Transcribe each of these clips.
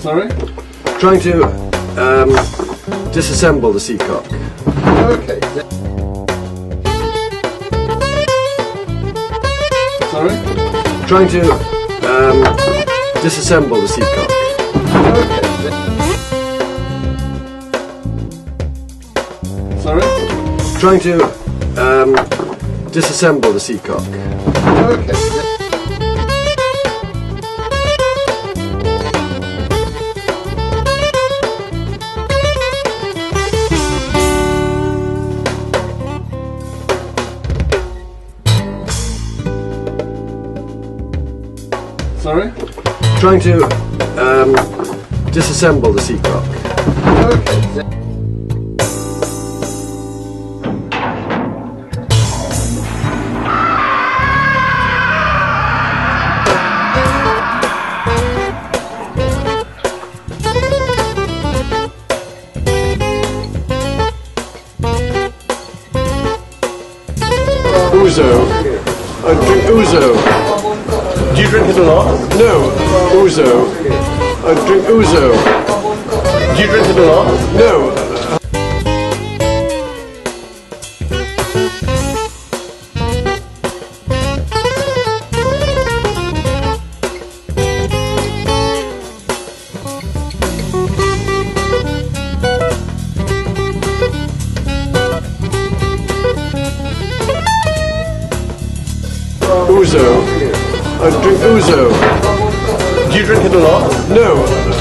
Sorry? Trying to um, disassemble the Seacock. Okay. Sorry? Trying to um, disassemble the Seacock. Okay. Sorry? Trying to um, disassemble the Seacock. Okay. Sorry? Trying to um, disassemble the Seacock. Okay. Ouzo. I drink ouzo. Drink it a lot? No, ouzo. I drink ouzo. Do you drink it a lot? No. Ouzo. I drink ouzo. Do you drink it a lot? No.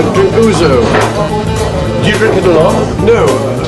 Drink ouzo. Do you drink it a lot? No.